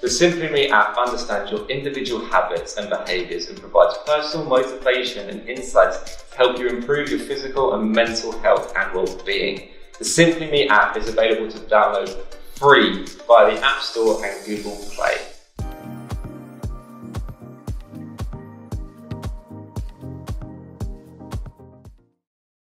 The Simply app understands your individual habits and behaviours and provides personal motivation and insights to help you improve your physical and mental health and well-being. The Simply app is available to download free via the App Store and Google Play.